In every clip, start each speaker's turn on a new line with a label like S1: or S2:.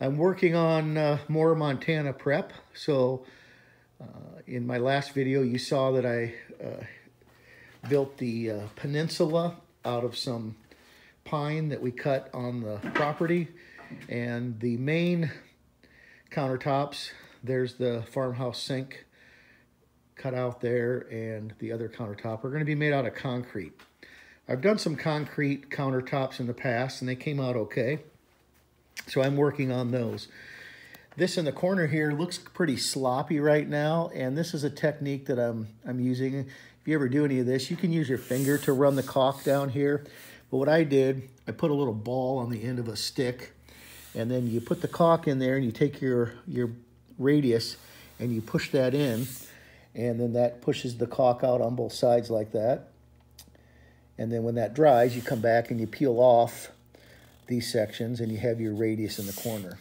S1: I'm working on uh, more Montana prep. So uh, in my last video, you saw that I uh, built the uh, peninsula out of some pine that we cut on the property. And the main countertops, there's the farmhouse sink cut out there and the other countertop are going to be made out of concrete. I've done some concrete countertops in the past and they came out okay. So I'm working on those. This in the corner here looks pretty sloppy right now, and this is a technique that I'm, I'm using. If you ever do any of this, you can use your finger to run the caulk down here. But what I did, I put a little ball on the end of a stick, and then you put the caulk in there, and you take your, your radius, and you push that in, and then that pushes the caulk out on both sides like that. And then when that dries, you come back and you peel off these sections and you have your radius in the corner.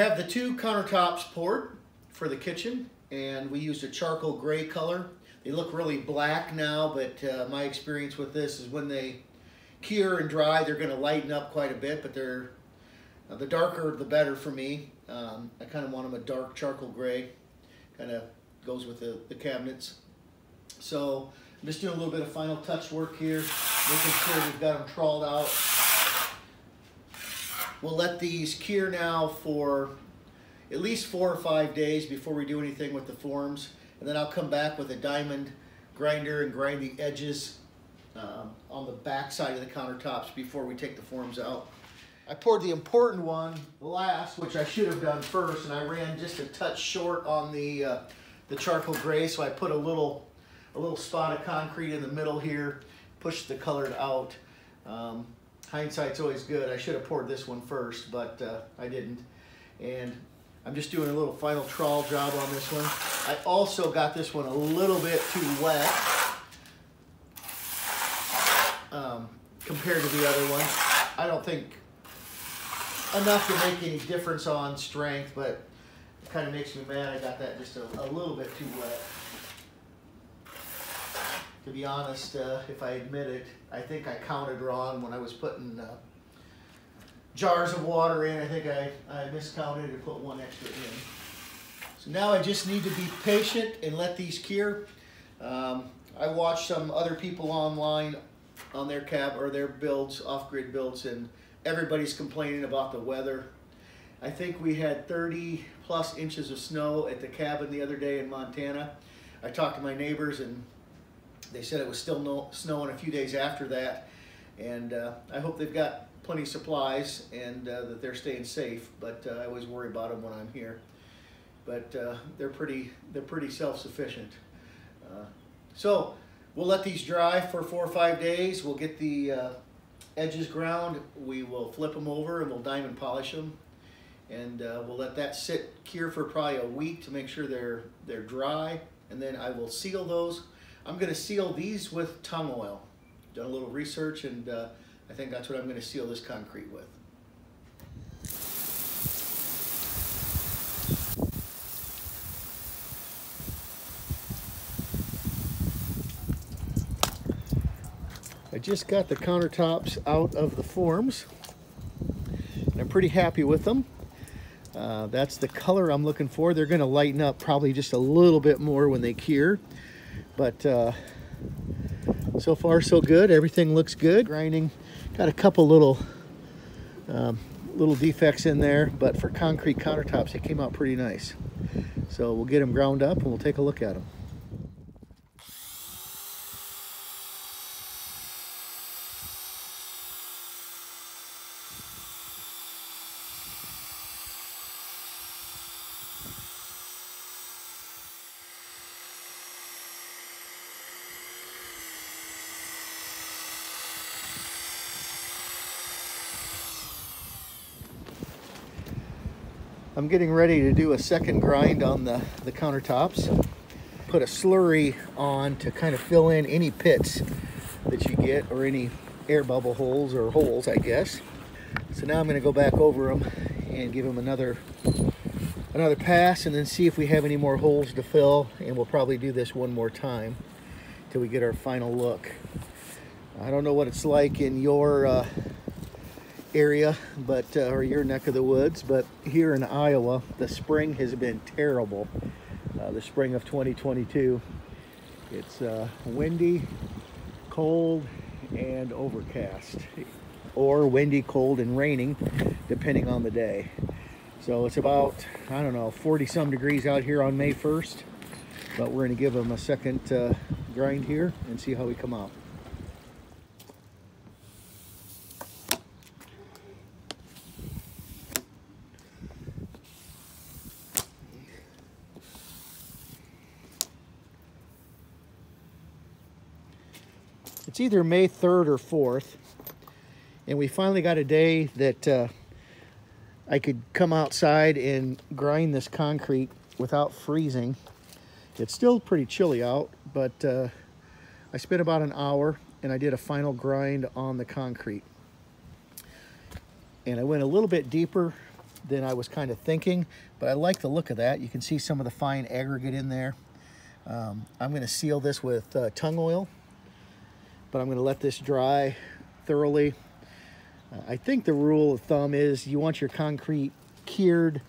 S1: Have the two countertops poured for the kitchen and we used a charcoal gray color. They look really black now, but uh, my experience with this is when they cure and dry, they're gonna lighten up quite a bit, but they're, uh, the darker the better for me. Um, I kind of want them a dark charcoal gray, kind of goes with the, the cabinets. So I'm just doing a little bit of final touch work here, making sure we've got them trawled out. We'll let these cure now for at least four or five days before we do anything with the forms. And then I'll come back with a diamond grinder and grind the edges um, on the back side of the countertops before we take the forms out. I poured the important one last, which I should have done first, and I ran just a touch short on the uh, the charcoal gray, so I put a little a little spot of concrete in the middle here, pushed the colored out. Um, hindsight's always good. I should have poured this one first, but uh, I didn't. And I'm just doing a little final trawl job on this one. I also got this one a little bit too wet um, compared to the other one. I don't think enough to make any difference on strength, but it kind of makes me mad I got that just a, a little bit too wet. To be honest, uh, if I admit it, I think I counted wrong when I was putting uh, jars of water in. I think I, I miscounted and put one extra in. So now I just need to be patient and let these cure. Um, I watched some other people online on their cab or their builds, off-grid builds, and everybody's complaining about the weather. I think we had 30 plus inches of snow at the cabin the other day in Montana. I talked to my neighbors and they said it was still no, snowing a few days after that. And uh, I hope they've got plenty of supplies and uh, that they're staying safe. But uh, I always worry about them when I'm here. But uh, they're pretty they're pretty self-sufficient. Uh, so we'll let these dry for four or five days. We'll get the edges ground. We will flip them over and we'll diamond polish them. And uh, we'll let that sit cure for probably a week to make sure they're they're dry. And then I will seal those. I'm going to seal these with tung oil. Done a little research and I think that's what I'm going to seal this concrete with. I just got the countertops out of the forms and I'm pretty happy with them. Uh, that's the color I'm looking for. They're going to lighten up probably just a little bit more when they cure. But uh, so far so good. Everything looks good. Grinding Got a couple little um, little defects in there, but for concrete countertops, it came out pretty nice. So we'll get them ground up and we'll take a look at them. I'm getting ready to do a second grind on the, the countertops. Put a slurry on to kind of fill in any pits that you get or any air bubble holes or holes, I guess. So now I'm gonna go back over them and give them another another pass and then see if we have any more holes to fill and we'll probably do this one more time till we get our final look. I don't know what it's like in your uh, area, but uh, or your neck of the woods. But here in Iowa, the spring has been terrible. Uh, the spring of 2022. It's uh, windy, cold, and overcast, or windy, cold, and raining, depending on the day. So it's about, I don't know, 40 some degrees out here on May 1st. But we're going to give them a second uh, grind here and see how we come out. It's either May 3rd or 4th. And we finally got a day that uh, I could come outside and grind this concrete without freezing. It's still pretty chilly out, but uh, I spent about an hour and I did a final grind on the concrete. And I went a little bit deeper than I was kind of thinking, but I like the look of that. You can see some of the fine aggregate in there. Um, I'm going to seal this with uh, tung oil, but I'm going to let this dry thoroughly. Uh, I think the rule of thumb is you want your concrete cured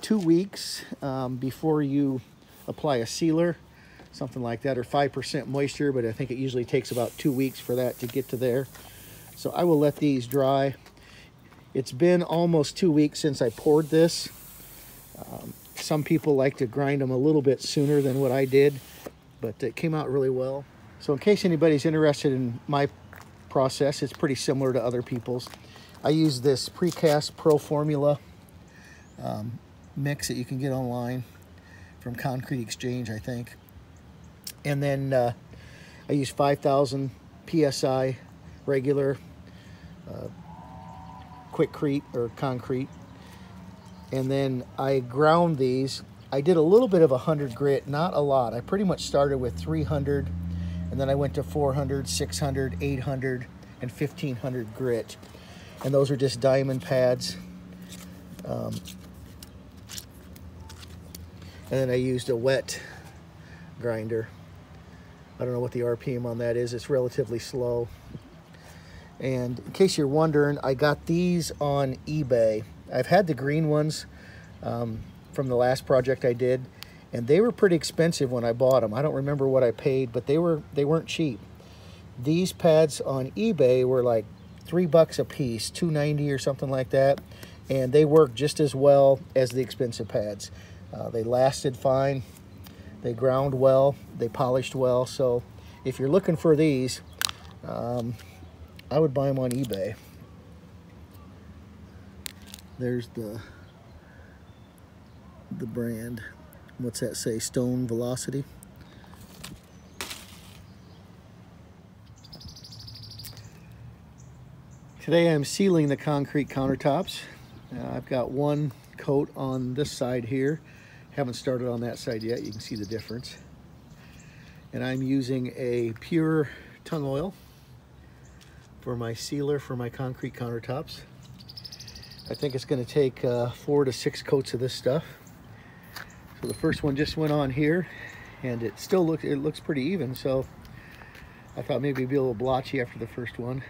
S1: two weeks um, before you apply a sealer, something like that, or 5% moisture, but I think it usually takes about two weeks for that to get to there. So I will let these dry. It's been almost two weeks since I poured this. Um, some people like to grind them a little bit sooner than what I did, but it came out really well. So in case anybody's interested in my process, it's pretty similar to other people's. I use this Precast Pro Formula um, mix that you can get online from Concrete Exchange, I think. And then uh, I use 5,000 PSI regular uh, Quikrete or concrete. And then I ground these. I did a little bit of a 100 grit, not a lot. I pretty much started with 300 and then I went to 400, 600, 800, and 1500 grit. And those are just diamond pads. Um, and then I used a wet grinder. I don't know what the RPM on that is. It's relatively slow. And in case you're wondering, I got these on eBay. I've had the green ones um, from the last project I did, and they were pretty expensive when I bought them. I don't remember what I paid, but they were they weren't cheap. These pads on eBay were like three bucks a piece, 290 or something like that, and they work just as well as the expensive pads. Uh, they lasted fine. They ground well. They polished well. So if you're looking for these, um, I would buy them on eBay. There's the the brand. What's that say? Stone Velocity. Today I'm sealing the concrete countertops. Uh, I've got one coat on this side here. Haven't started on that side yet. You can see the difference. And I'm using a pure tung oil for my sealer for my concrete countertops. I think it's going to take uh, four to six coats of this stuff. So the first one just went on here and it still looks it looks pretty even so I thought maybe it'd be a little blotchy after the first one.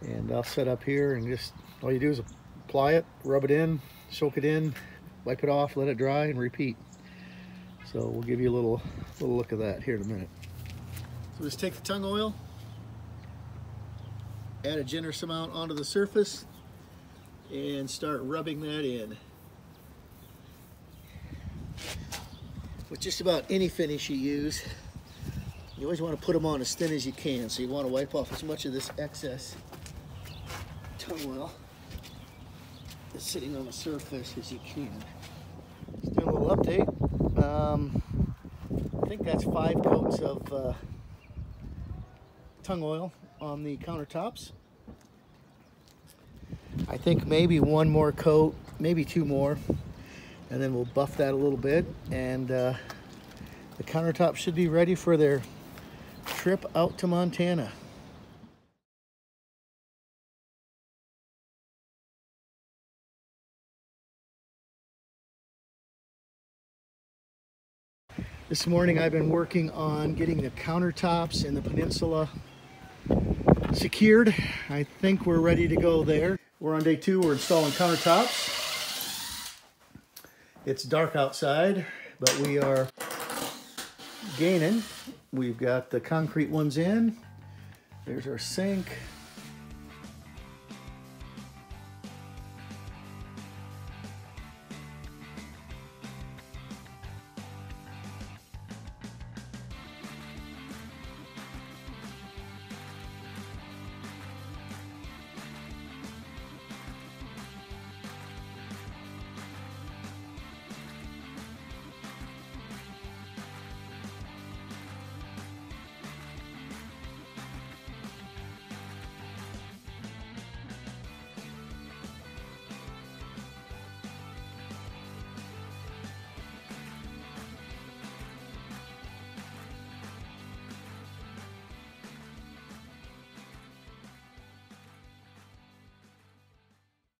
S1: And I'll set up here and just all you do is apply it rub it in soak it in wipe it off let it dry and repeat. So we'll give you a little little look of that here in a minute. So just take the tung oil add a generous amount onto the surface and start rubbing that in. With just about any finish you use, you always want to put them on as thin as you can. So you want to wipe off as much of this excess tung oil that's sitting on the surface as you can. Just do a little update. Um, I think that's five coats of uh, tung oil on the countertops. I think maybe one more coat, maybe two more, and then we'll buff that a little bit. And uh, the countertop should be ready for their trip out to Montana. This morning I've been working on getting the countertops in the peninsula secured. I think we're ready to go there. We're on day two, we're installing countertops. It's dark outside, but we are gaining. We've got the concrete ones in. There's our sink.